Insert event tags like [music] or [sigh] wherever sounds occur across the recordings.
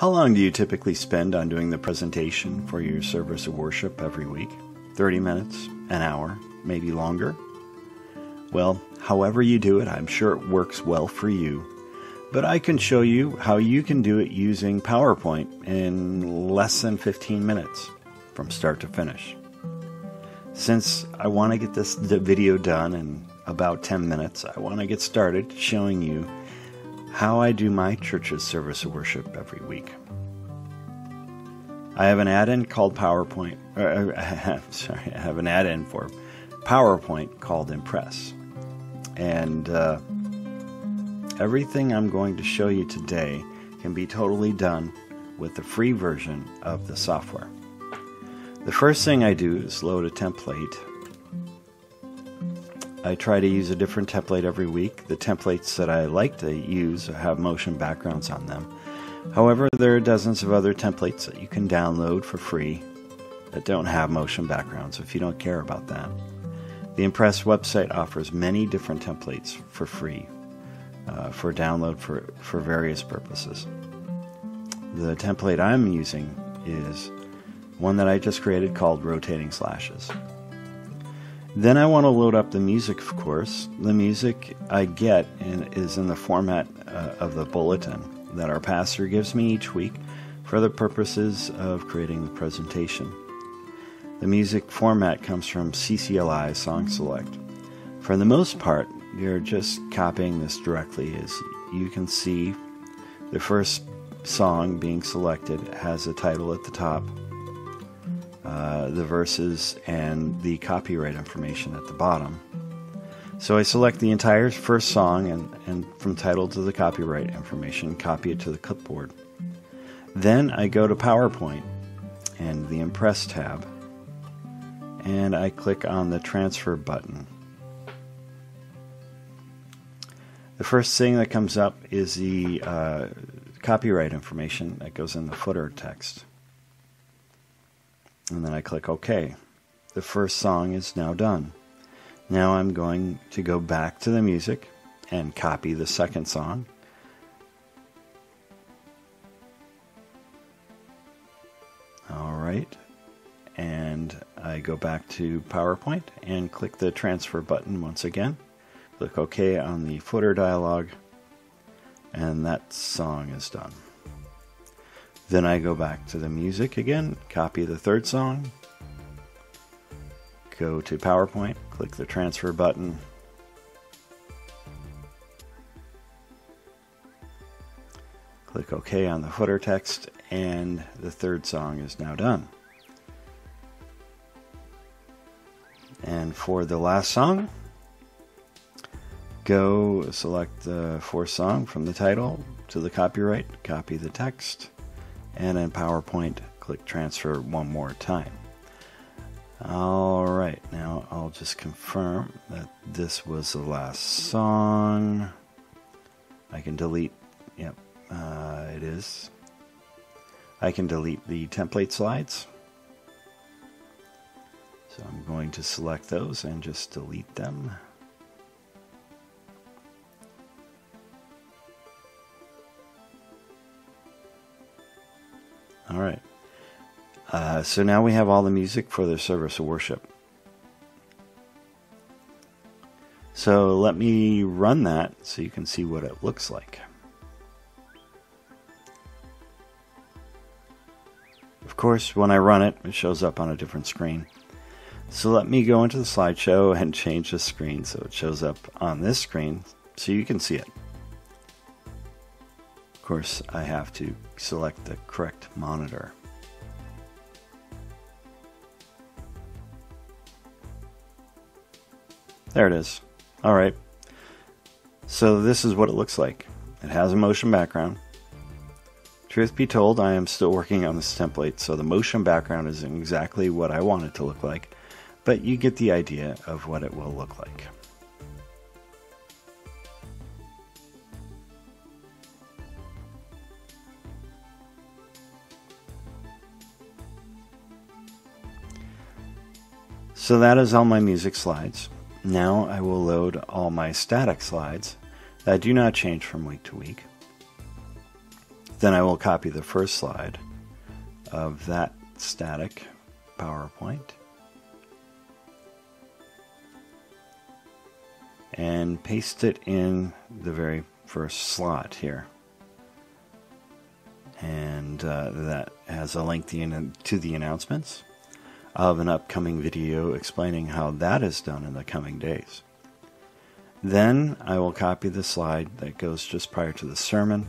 How long do you typically spend on doing the presentation for your service of worship every week? 30 minutes, an hour, maybe longer? Well, however you do it, I'm sure it works well for you. But I can show you how you can do it using PowerPoint in less than 15 minutes from start to finish. Since I want to get this video done in about 10 minutes, I want to get started showing you how I do my church's service of worship every week. I have an add-in called PowerPoint. Or, uh, [laughs] sorry, I have an add-in for PowerPoint called ImPPres, and uh, everything I'm going to show you today can be totally done with the free version of the software. The first thing I do is load a template I try to use a different template every week. The templates that I like to use have motion backgrounds on them. However, there are dozens of other templates that you can download for free that don't have motion backgrounds if you don't care about that. The ImPPres website offers many different templates for free uh, for download for, for various purposes. The template I'm using is one that I just created called Rotating Slashes. Then I want to load up the music, of course. The music I get in, is in the format uh, of the bulletin that our pastor gives me each week for the purposes of creating the presentation. The music format comes from CCLI Song Select. For the most part, you're just copying this directly as you can see the first song being selected has a title at the top uh, the verses and the copyright information at the bottom. So I select the entire first song and, and from title to the copyright information, copy it to the clipboard. Then I go to PowerPoint and the ImPPres tab, and I click on the transfer button. The first thing that comes up is the uh, copyright information that goes in the footer text and then I click OK. The first song is now done. Now I'm going to go back to the music and copy the second song. All right. And I go back to PowerPoint and click the transfer button once again. Click OK on the footer dialog, and that song is done. Then I go back to the music again, copy the third song, go to PowerPoint, click the transfer button, click OK on the footer text, and the third song is now done. And for the last song, go select the fourth song from the title to the copyright, copy the text and in PowerPoint click transfer one more time. Alright, now I'll just confirm that this was the last song. I can delete, yep, uh, it is. I can delete the template slides. So I'm going to select those and just delete them. All right. Uh, so now we have all the music for the service of worship. So let me run that so you can see what it looks like. Of course, when I run it, it shows up on a different screen. So let me go into the slideshow and [laughs] change the screen so it shows up on this screen so you can see it course, I have to select the correct monitor. There it is. All right. So this is what it looks like. It has a motion background. Truth be told, I am still working on this template, so the motion background isn't exactly what I want it to look like, but you get the idea of what it will look like. So that is all my music slides. Now I will load all my static slides that do not change from week to week. Then I will copy the first slide of that static PowerPoint and paste it in the very first slot here. And uh, that has a link to the announcements of an upcoming video explaining how that is done in the coming days. Then I will copy the slide that goes just prior to the sermon.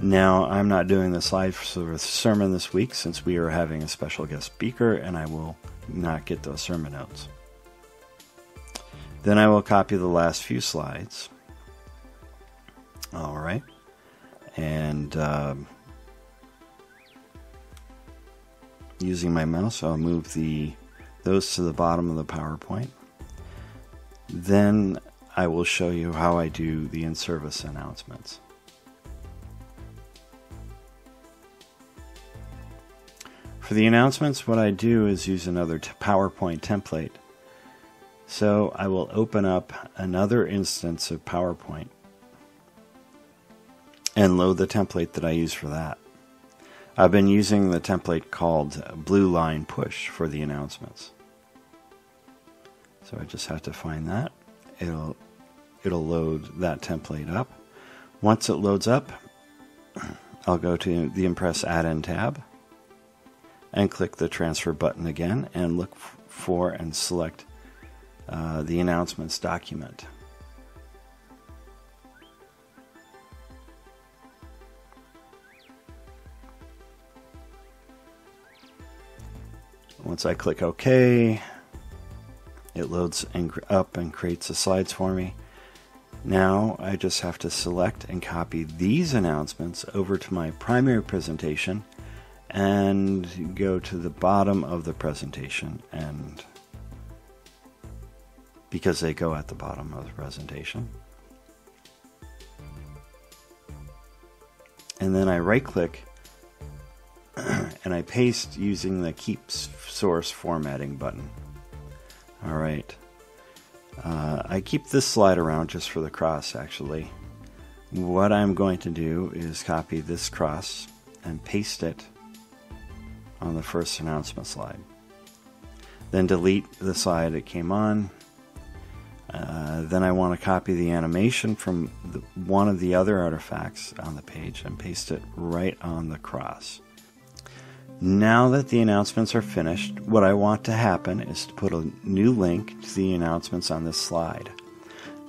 Now, I'm not doing the slide for the sermon this week since we are having a special guest speaker and I will not get those sermon notes. Then I will copy the last few slides. All right. And um, using my mouse, I'll move the those to the bottom of the PowerPoint. Then I will show you how I do the in-service announcements. For the announcements, what I do is use another PowerPoint template so I will open up another instance of PowerPoint and load the template that I use for that. I've been using the template called Blue Line Push for the announcements. So I just have to find that. It'll it'll load that template up. Once it loads up, [clears throat] I'll go to the ImPPres Add-in tab and click the transfer button again and look for and select uh, the announcements document. Once I click OK, it loads and up and creates the slides for me. Now I just have to select and copy these announcements over to my primary presentation and go to the bottom of the presentation and because they go at the bottom of the presentation. And then I right click and I paste using the keep source formatting button. All right. Uh, I keep this slide around just for the cross actually. What I'm going to do is copy this cross and paste it on the first announcement slide. Then delete the slide it came on uh, then I want to copy the animation from the, one of the other artifacts on the page and paste it right on the cross. Now that the announcements are finished, what I want to happen is to put a new link to the announcements on this slide.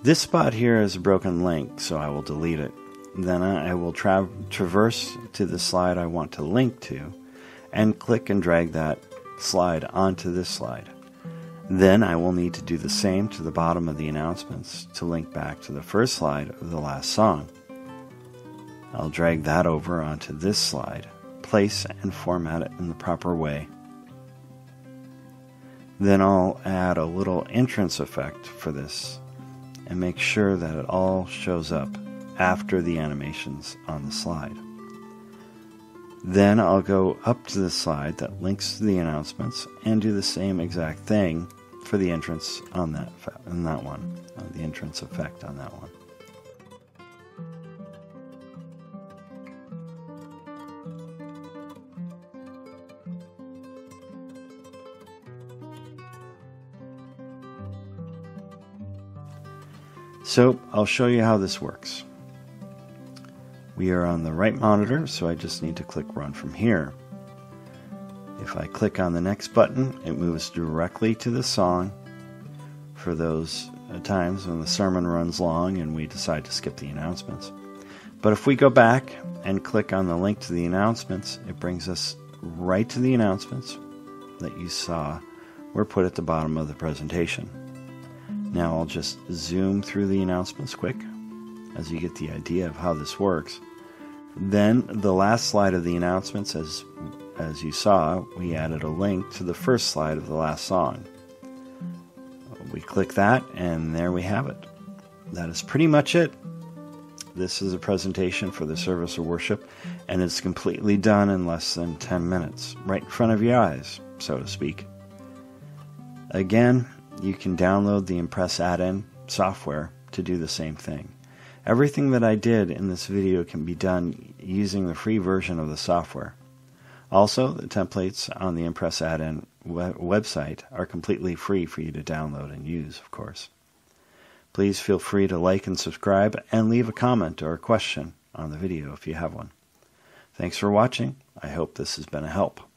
This spot here is a broken link, so I will delete it. Then I will tra- traverse to the slide I want to link to and click and drag that slide onto this slide. Then I will need to do the same to the bottom of the announcements to link back to the first slide of the last song. I'll drag that over onto this slide, place and format it in the proper way. Then I'll add a little entrance effect for this and make sure that it all shows up after the animations on the slide. Then I'll go up to the slide that links to the announcements and do the same exact thing for the entrance on that on that one, the entrance effect on that one. So I'll show you how this works. We are on the right monitor, so I just need to click run from here. If I click on the next button, it moves directly to the song for those uh, times when the sermon runs long and we decide to skip the announcements. But if we go back and click on the link to the announcements, it brings us right to the announcements that you saw were put at the bottom of the presentation. Now I'll just zoom through the announcements quick as you get the idea of how this works. Then the last slide of the announcements, as as you saw, we added a link to the first slide of the last song. We click that, and there we have it. That is pretty much it. This is a presentation for the service of worship, and it's completely done in less than 10 minutes, right in front of your eyes, so to speak. Again, you can download the ImPPres add in software to do the same thing. Everything that I did in this video can be done using the free version of the software. Also, the templates on the ImPPres add-in website are completely free for you to download and use, of course. Please feel free to like and subscribe and leave a comment or a question on the video if you have one. Thanks for watching. I hope this has been a help.